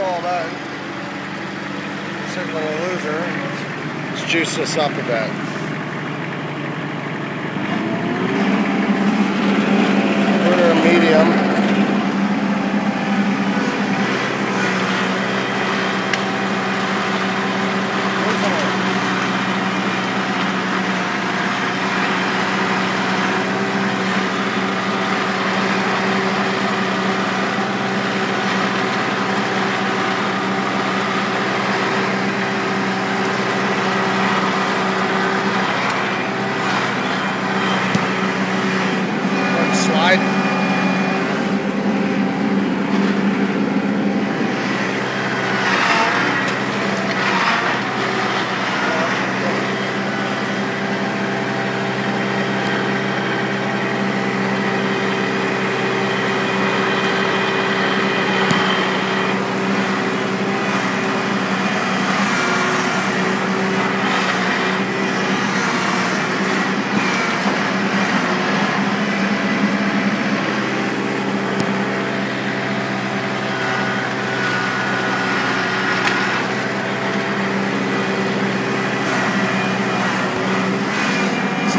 all done. Circling a loser. Let's juice this up a bit.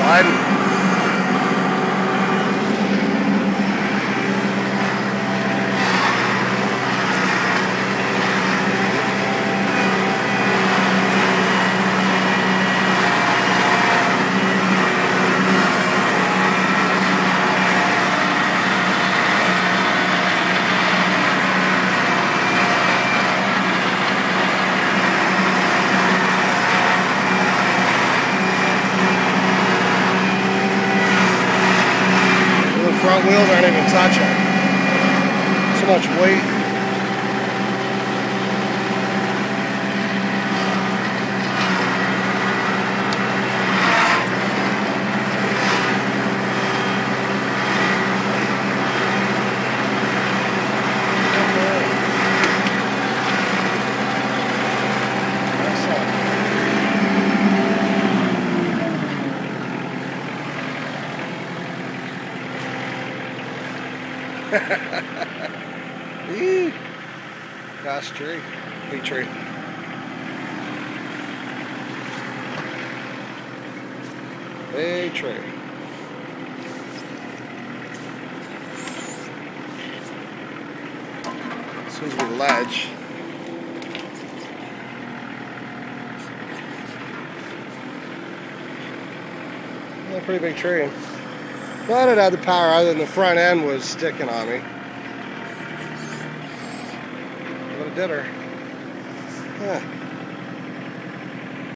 Sliding. Front wheels aren't even touching. So much weight. Gosh tree. Big tree. Big tree. Seems to be ledge. Yeah, pretty big tree. But it had the power other than the front end was sticking on me. But it did her. Yeah.